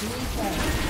Blue team.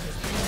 Thank you.